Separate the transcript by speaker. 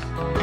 Speaker 1: Bye.